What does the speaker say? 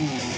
food.